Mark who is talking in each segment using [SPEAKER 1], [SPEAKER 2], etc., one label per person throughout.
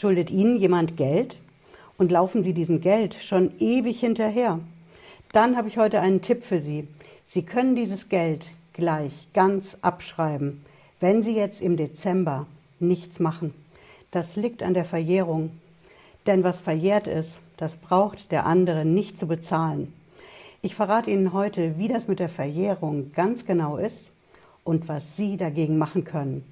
[SPEAKER 1] Schuldet Ihnen jemand Geld und laufen Sie diesem Geld schon ewig hinterher? Dann habe ich heute einen Tipp für Sie. Sie können dieses Geld gleich ganz abschreiben, wenn Sie jetzt im Dezember nichts machen. Das liegt an der Verjährung. Denn was verjährt ist, das braucht der andere nicht zu bezahlen. Ich verrate Ihnen heute, wie das mit der Verjährung ganz genau ist und was Sie dagegen machen können.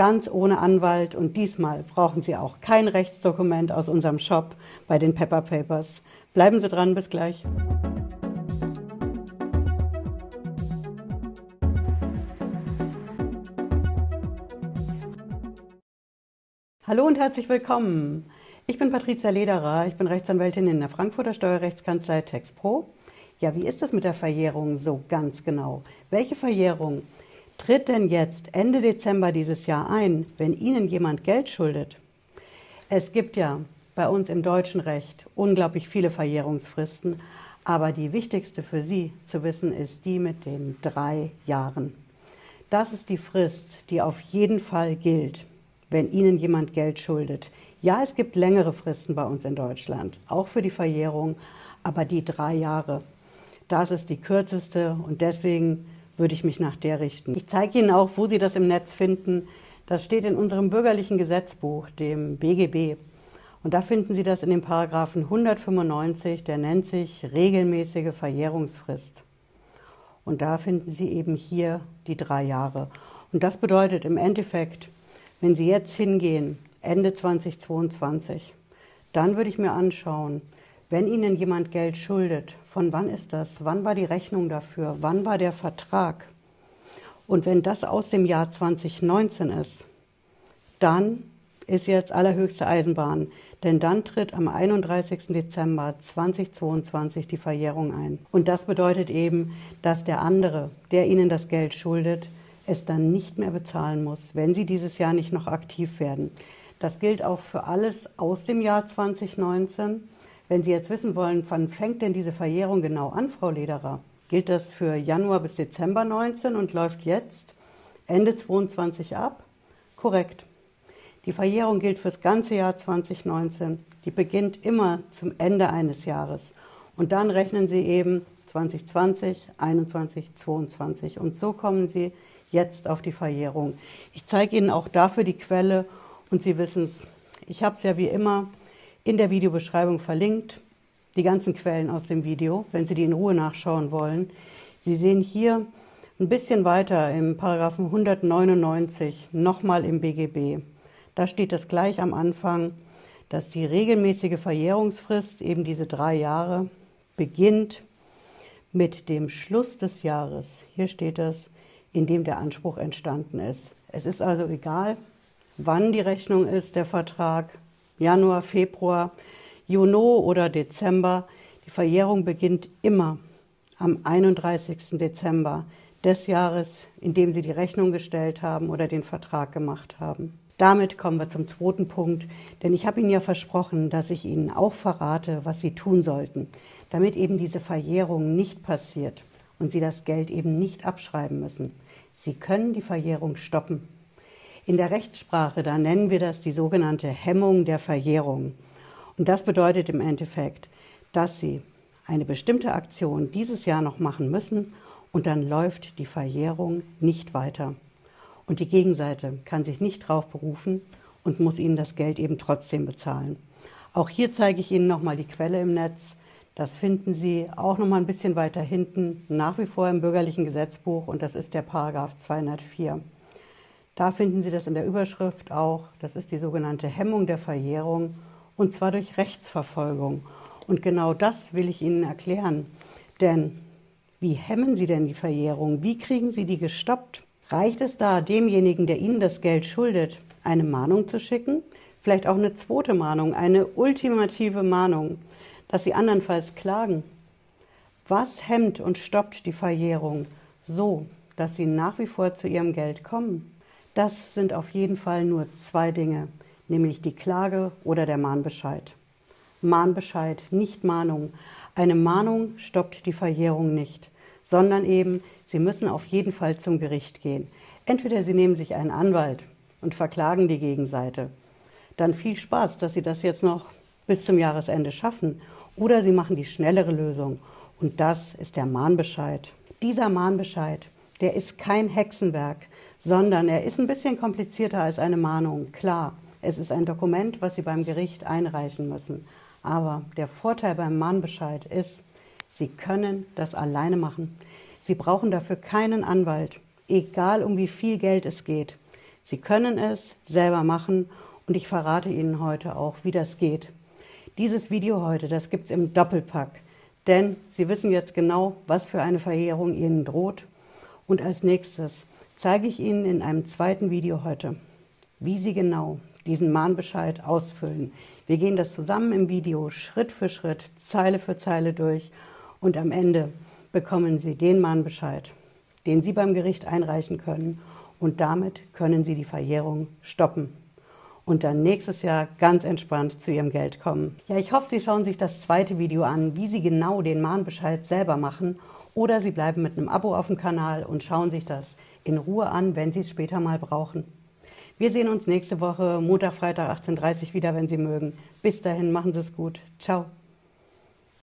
[SPEAKER 1] Ganz ohne Anwalt und diesmal brauchen Sie auch kein Rechtsdokument aus unserem Shop bei den Pepper Papers. Bleiben Sie dran, bis gleich. Hallo und herzlich willkommen. Ich bin Patricia Lederer, ich bin Rechtsanwältin in der Frankfurter Steuerrechtskanzlei TexPro. Ja, wie ist das mit der Verjährung so ganz genau? Welche Verjährung tritt denn jetzt Ende Dezember dieses Jahr ein, wenn Ihnen jemand Geld schuldet? Es gibt ja bei uns im deutschen Recht unglaublich viele Verjährungsfristen, aber die wichtigste für Sie zu wissen ist die mit den drei Jahren. Das ist die Frist, die auf jeden Fall gilt wenn Ihnen jemand Geld schuldet. Ja, es gibt längere Fristen bei uns in Deutschland, auch für die Verjährung, aber die drei Jahre, das ist die kürzeste und deswegen würde ich mich nach der richten. Ich zeige Ihnen auch, wo Sie das im Netz finden. Das steht in unserem bürgerlichen Gesetzbuch, dem BGB. Und da finden Sie das in dem Paragraphen 195, der nennt sich regelmäßige Verjährungsfrist. Und da finden Sie eben hier die drei Jahre. Und das bedeutet im Endeffekt, wenn Sie jetzt hingehen, Ende 2022, dann würde ich mir anschauen, wenn Ihnen jemand Geld schuldet, von wann ist das? Wann war die Rechnung dafür? Wann war der Vertrag? Und wenn das aus dem Jahr 2019 ist, dann ist jetzt allerhöchste Eisenbahn, denn dann tritt am 31. Dezember 2022 die Verjährung ein. Und das bedeutet eben, dass der andere, der Ihnen das Geld schuldet, es dann nicht mehr bezahlen muss, wenn sie dieses Jahr nicht noch aktiv werden. Das gilt auch für alles aus dem Jahr 2019. Wenn Sie jetzt wissen wollen, wann fängt denn diese Verjährung genau an, Frau Lederer? Gilt das für Januar bis Dezember 19 und läuft jetzt Ende 22 ab? Korrekt. Die Verjährung gilt für das ganze Jahr 2019. Die beginnt immer zum Ende eines Jahres. Und dann rechnen Sie eben 2020, 21, 22. Und so kommen Sie jetzt auf die Verjährung. Ich zeige Ihnen auch dafür die Quelle und Sie wissen es. Ich habe es ja wie immer in der Videobeschreibung verlinkt, die ganzen Quellen aus dem Video, wenn Sie die in Ruhe nachschauen wollen. Sie sehen hier ein bisschen weiter im Paragraphen 199 nochmal im BGB. Da steht es gleich am Anfang, dass die regelmäßige Verjährungsfrist, eben diese drei Jahre, beginnt mit dem Schluss des Jahres. Hier steht es, in dem der Anspruch entstanden ist. Es ist also egal, wann die Rechnung ist, der Vertrag, Januar, Februar, Juni oder Dezember. Die Verjährung beginnt immer am 31. Dezember des Jahres, in dem Sie die Rechnung gestellt haben oder den Vertrag gemacht haben. Damit kommen wir zum zweiten Punkt, denn ich habe Ihnen ja versprochen, dass ich Ihnen auch verrate, was Sie tun sollten, damit eben diese Verjährung nicht passiert und Sie das Geld eben nicht abschreiben müssen. Sie können die Verjährung stoppen. In der Rechtssprache, da nennen wir das die sogenannte Hemmung der Verjährung. Und das bedeutet im Endeffekt, dass Sie eine bestimmte Aktion dieses Jahr noch machen müssen und dann läuft die Verjährung nicht weiter. Und die Gegenseite kann sich nicht darauf berufen und muss Ihnen das Geld eben trotzdem bezahlen. Auch hier zeige ich Ihnen nochmal die Quelle im Netz. Das finden Sie auch noch mal ein bisschen weiter hinten, nach wie vor im bürgerlichen Gesetzbuch und das ist der Paragraph 204. Da finden Sie das in der Überschrift auch. Das ist die sogenannte Hemmung der Verjährung und zwar durch Rechtsverfolgung. Und genau das will ich Ihnen erklären. Denn wie hemmen Sie denn die Verjährung? Wie kriegen Sie die gestoppt? Reicht es da, demjenigen, der Ihnen das Geld schuldet, eine Mahnung zu schicken? Vielleicht auch eine zweite Mahnung, eine ultimative Mahnung dass sie andernfalls klagen. Was hemmt und stoppt die Verjährung so, dass sie nach wie vor zu ihrem Geld kommen? Das sind auf jeden Fall nur zwei Dinge, nämlich die Klage oder der Mahnbescheid. Mahnbescheid, nicht Mahnung. Eine Mahnung stoppt die Verjährung nicht, sondern eben, Sie müssen auf jeden Fall zum Gericht gehen. Entweder Sie nehmen sich einen Anwalt und verklagen die Gegenseite dann viel Spaß, dass Sie das jetzt noch bis zum Jahresende schaffen. Oder Sie machen die schnellere Lösung. Und das ist der Mahnbescheid. Dieser Mahnbescheid, der ist kein Hexenwerk, sondern er ist ein bisschen komplizierter als eine Mahnung. Klar, es ist ein Dokument, was Sie beim Gericht einreichen müssen. Aber der Vorteil beim Mahnbescheid ist, Sie können das alleine machen. Sie brauchen dafür keinen Anwalt, egal um wie viel Geld es geht. Sie können es selber machen und ich verrate Ihnen heute auch, wie das geht. Dieses Video heute, das gibt es im Doppelpack, denn Sie wissen jetzt genau, was für eine Verjährung Ihnen droht. Und als nächstes zeige ich Ihnen in einem zweiten Video heute, wie Sie genau diesen Mahnbescheid ausfüllen. Wir gehen das zusammen im Video Schritt für Schritt, Zeile für Zeile durch. Und am Ende bekommen Sie den Mahnbescheid, den Sie beim Gericht einreichen können. Und damit können Sie die Verjährung stoppen und dann nächstes Jahr ganz entspannt zu Ihrem Geld kommen. Ja, ich hoffe, Sie schauen sich das zweite Video an, wie Sie genau den Mahnbescheid selber machen oder Sie bleiben mit einem Abo auf dem Kanal und schauen sich das in Ruhe an, wenn Sie es später mal brauchen. Wir sehen uns nächste Woche, Montag, Freitag, 18.30 Uhr wieder, wenn Sie mögen. Bis dahin, machen Sie es gut. Ciao.